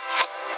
you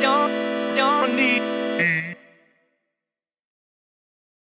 don't, don't need.